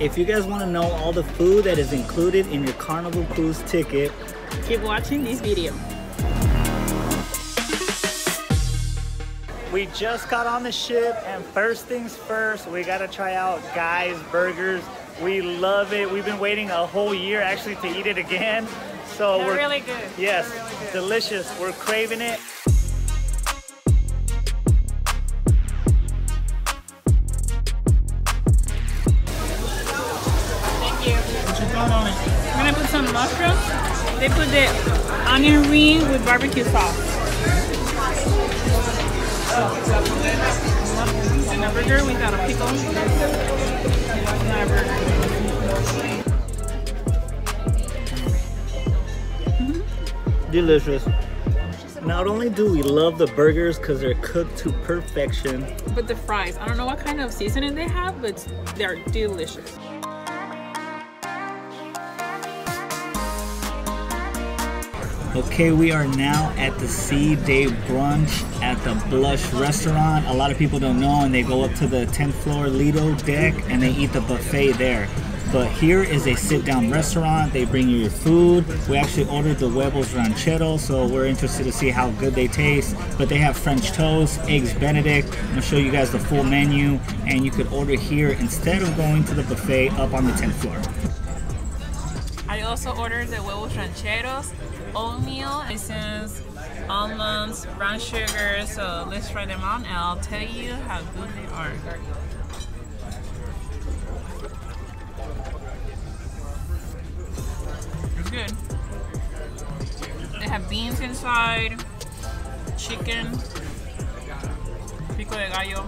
If you guys want to know all the food that is included in your Carnival Cruise ticket, keep watching this video. We just got on the ship and first things first, we gotta try out Guy's Burgers. We love it. We've been waiting a whole year actually to eat it again. So They're we're really good. Yes, really good. delicious. We're craving it. I'm put some mushrooms. They put the onion ring with barbecue sauce. And a burger without a pickle. A. Mm-hmm. Delicious. Not only do we love the burgers because they're cooked to perfection, But the fries, I don't know what kind of seasoning they have, but they're delicious. Okay, we are now at the Sea Day Brunch at the Blush Restaurant. A lot of people don't know, and they go up to the 10th floor Lido deck and they eat the buffet there. But here is a sit-down restaurant. They bring you your food. We actually ordered the huevos Ranchero, so we're interested to see how good they taste. But they have French toast, eggs Benedict. I'm gonna show you guys the full menu, and you could order here instead of going to the buffet up on the 10th floor. Also ordered the huevos rancheros, oatmeal, raisins, almonds, brown sugar. So let's try them on and I'll tell you how good they are. It's good. They have beans inside, chicken, de gallo.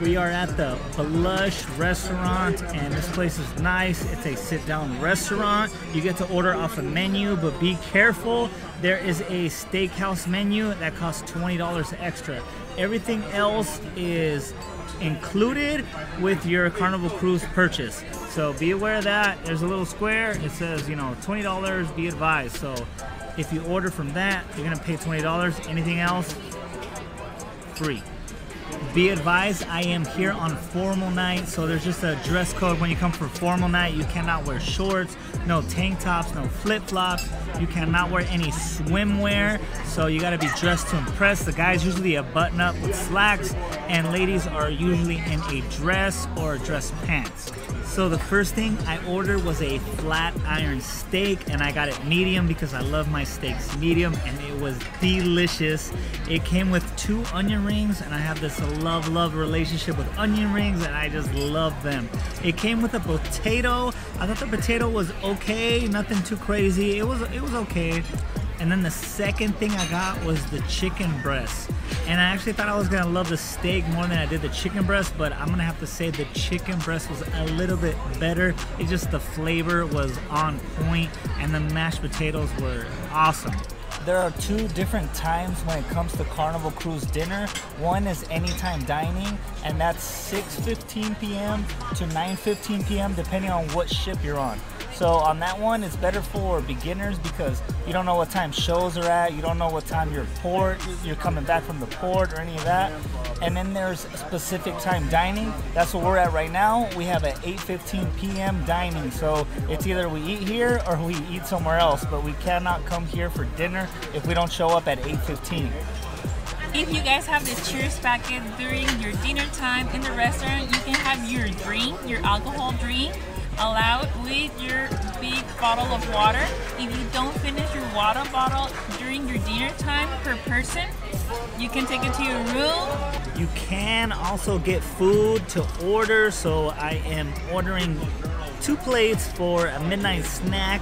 We are at the Blush restaurant, and this place is nice. It's a sit down restaurant. You get to order off a menu, but be careful. There is a steakhouse menu that costs $20 extra. Everything else is included with your Carnival Cruise purchase. So be aware of that. There's a little square. It says, you know, $20, be advised. So if you order from that, you're going to pay $20. Anything else, free. Be advised, I am here on formal night, so there's just a dress code when you come for formal night. You cannot wear shorts, no tank tops, no flip flops. You cannot wear any swimwear, so you gotta be dressed to impress. The guys usually a button up with slacks, and ladies are usually in a dress or dress pants. So the first thing I ordered was a flat iron steak and I got it medium because I love my steaks medium and it was delicious. It came with two onion rings and I have this love love relationship with onion rings and I just love them. It came with a potato. I thought the potato was okay, nothing too crazy. It was it was okay. And then the second thing I got was the chicken breast. And I actually thought I was gonna love the steak more than I did the chicken breast, but I'm gonna have to say the chicken breast was a little bit better. It just the flavor was on point and the mashed potatoes were awesome. There are two different times when it comes to Carnival Cruise dinner. One is anytime dining, and that's 6:15 p.m. to 9:15 p.m. depending on what ship you're on. So on that one, it's better for beginners because you don't know what time shows are at, you don't know what time you're port, you're coming back from the port or any of that. And then there's specific time dining. That's what we're at right now. We have at 8:15 p.m. dining. So it's either we eat here or we eat somewhere else, but we cannot come here for dinner if we don't show up at 8:15. If you guys have the cheers packet during your dinner time in the restaurant, you can have your drink, your alcohol drink, allowed with your big bottle of water. If you don't finish your water bottle during your dinner time per person, you can take it to your room. You can also get food to order, so I am ordering two plates for a midnight snack.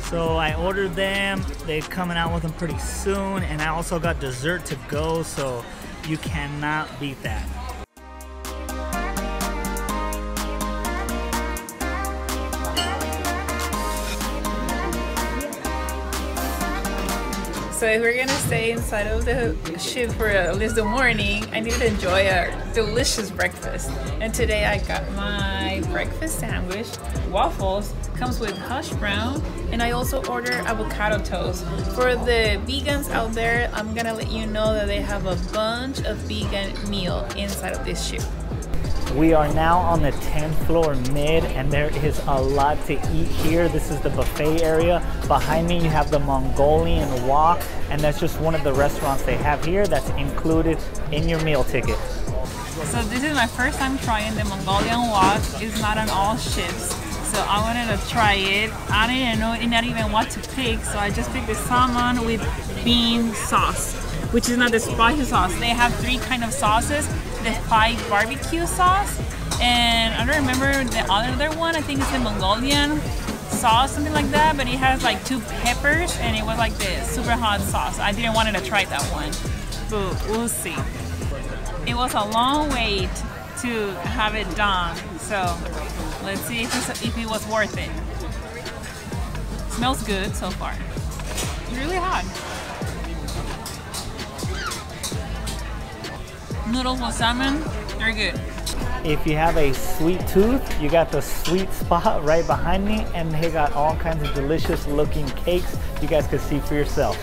So I ordered them. They're coming out with them pretty soon, and I also got dessert to go. So you cannot beat that. So if we're gonna stay inside of the ship for at least the morning, I need to enjoy a delicious breakfast. And today I got my breakfast sandwich, waffles, comes with hash brown, and I also ordered avocado toast. For the vegans out there, I'm gonna let you know that they have a bunch of vegan meal inside of this ship. We are now on the 10th floor mid and there is a lot to eat here. This is the buffet area. Behind me you have the Mongolian Wok and that's just one of the restaurants they have here that's included in your meal ticket. So this is my first time trying the Mongolian Wok. It's not on all ships. So I wanted to try it. I didn't know not even what to pick, so I just picked the salmon with bean sauce, which is not the spicy sauce. They have three kind of sauces. The Thai barbecue sauce, and I don't remember the other one. I think it's the Mongolian sauce, something like that. But it has like two peppers, and it was like the super hot sauce. I didn't want to try that one, but we'll see. It was a long wait to have it done, so let's see if, if it was worth it. Smells good so far. It's really hot. Noodles with salmon, they're good. If you have a sweet tooth, you got the sweet spot right behind me and they got all kinds of delicious looking cakes you guys can see for yourself.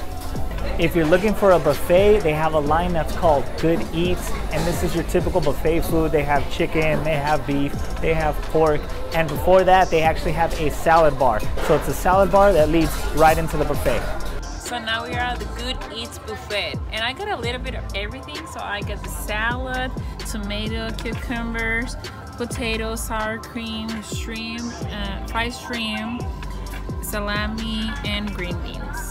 If you're looking for a buffet, they have a line that's called Good Eats, and this is your typical buffet food. They have chicken, they have beef, they have pork, and before that, they actually have a salad bar. So it's a salad bar that leads right into the buffet. So now we are at the Good Eats buffet, and I got a little bit of everything. So I got the salad, tomato, cucumbers, potato, sour cream, shrimp, uh, fried shrimp, salami, and green beans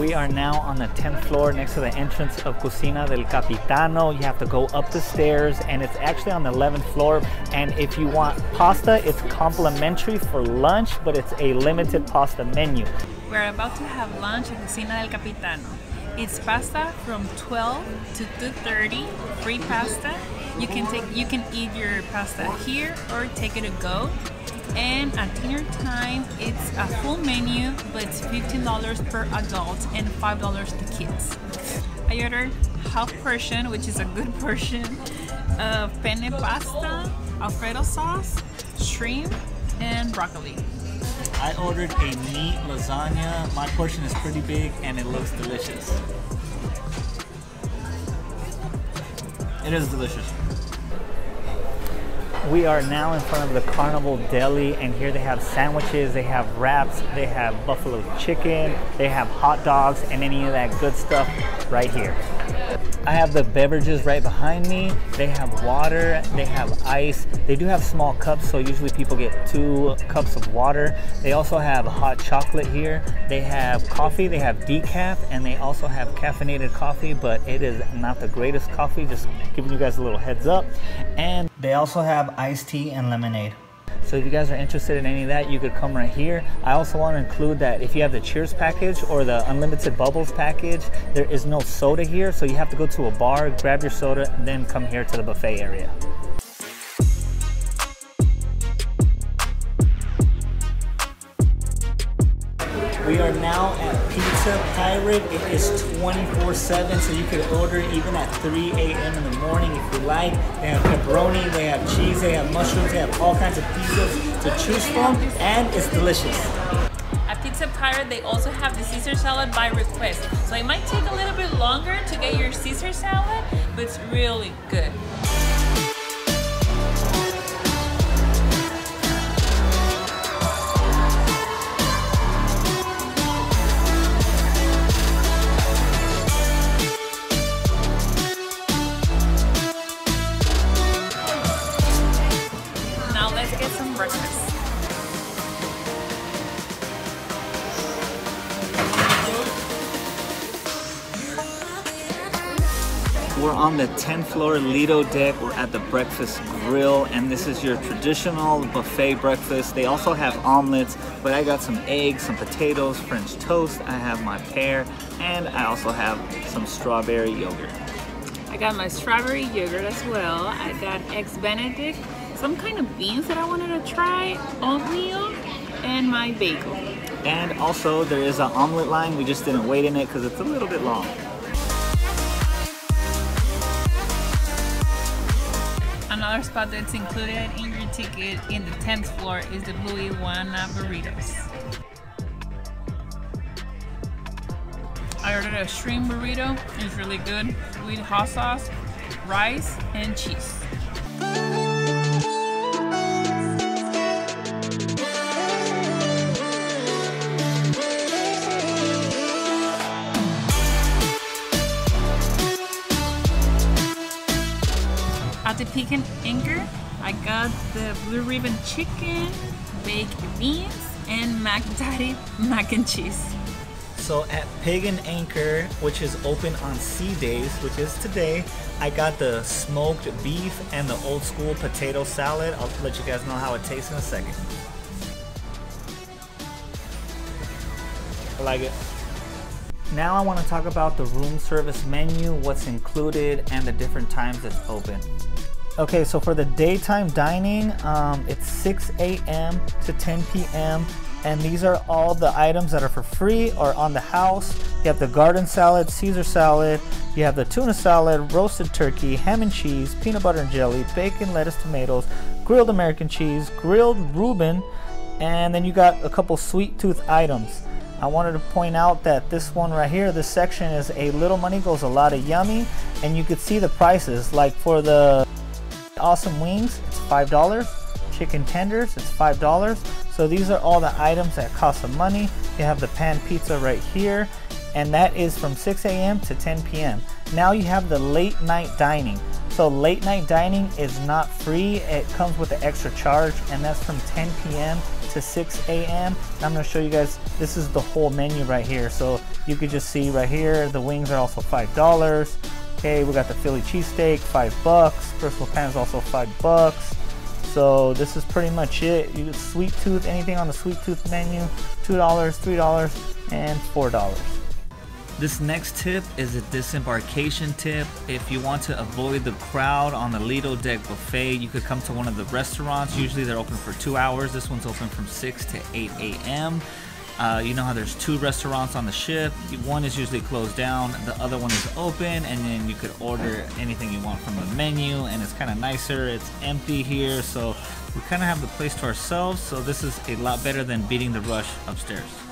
We are now on the 10th floor next to the entrance of Cocina del Capitano. You have to go up the stairs and it's actually on the 11th floor. And if you want pasta, it's complimentary for lunch, but it's a limited pasta menu. We're about to have lunch at Cocina del Capitano. It's pasta from 12 to 2.30, free pasta. You can take you can eat your pasta here or take it to go. And at dinner time it's a full menu but it's $15 per adult and $5 to kids. I ordered half portion which is a good portion of penne pasta alfredo sauce shrimp and broccoli I ordered a meat lasagna. My portion is pretty big and it looks delicious. It is delicious. We are now in front of the Carnival Deli, and here they have sandwiches, they have wraps, they have buffalo chicken, they have hot dogs, and any of that good stuff right here. I have the beverages right behind me. They have water, they have ice. They do have small cups, so usually people get two cups of water. They also have hot chocolate here. They have coffee, they have decaf, and they also have caffeinated coffee, but it is not the greatest coffee, just giving you guys a little heads up. And they also have iced tea and lemonade. So if you guys are interested in any of that, you could come right here. I also want to include that if you have the Cheers package or the Unlimited Bubbles package, there is no soda here. So you have to go to a bar, grab your soda, and then come here to the buffet area. We are now at Pirate. It is 24-7, so you can order even at 3 a.m. in the morning if you like. They have pepperoni, they have cheese, they have mushrooms, they have all kinds of pizzas to choose from, and it's delicious. At Pizza Pirate, they also have the Caesar salad by request. So it might take a little bit longer to get your Caesar salad, but it's really good. The 10th floor Lido deck. We're at the Breakfast Grill, and this is your traditional buffet breakfast. They also have omelets, but I got some eggs, some potatoes, French toast. I have my pear, and I also have some strawberry yogurt. I got my strawberry yogurt as well. I got eggs Benedict, some kind of beans that I wanted to try, oatmeal, and my bagel. And also there is an omelet line. We just didn't wait in it because it's a little bit long. Another spot that's included in your ticket in the 10th floor is the Blue Iguana Burritos. I ordered a shrimp burrito. It's really good with hot sauce, rice, and cheese. Pig & Anchor, I got the blue ribbon chicken, baked beans, and Mac Daddy mac and cheese. So at Pig & Anchor, which is open on Sea days, which is today, I got the smoked beef and the old school potato salad. I'll let you guys know how it tastes in a second. I like it. Now I want to talk about the room service menu, what's included, and the different times it's open. Okay, so for the daytime dining, um, it's 6 a.m. to 10 p.m. And these are all the items that are for free or on the house. You have the garden salad, Caesar salad, you have the tuna salad, roasted turkey, ham and cheese, peanut butter and jelly, bacon, lettuce, tomatoes, grilled American cheese, grilled Reuben, and then you got a couple sweet tooth items. I wanted to point out that this one right here, this section is a little money goes a lot of yummy, and you could see the prices. Like for the awesome wings, it's five dollars. Chicken tenders, it's five dollars. So these are all the items that cost some money. You have the pan pizza right here, and that is from 6 a.m. to 10 p.m. Now you have the late night dining. So late night dining is not free. It comes with an extra charge, and that's from 10 p.m. to 6 a.m. I'm gonna show you guys, this is the whole menu right here. So you could just see right here, the wings are also $5. Okay, we got the Philly cheesesteak, five bucks. Personal pan is also five bucks. So this is pretty much it. You sweet tooth, anything on the sweet tooth menu, $2, $3, and $4. This next tip is a disembarkation tip. If you want to avoid the crowd on the Lido Deck buffet, you could come to one of the restaurants. Usually they're open for two hours. This one's open from 6 to 8 a.m. Uh, you know how there's two restaurants on the ship. One is usually closed down, the other one is open, and then you could order anything you want from the menu, and it's kind of nicer. It's empty here, so we kind of have the place to ourselves. So this is a lot better than beating the rush upstairs.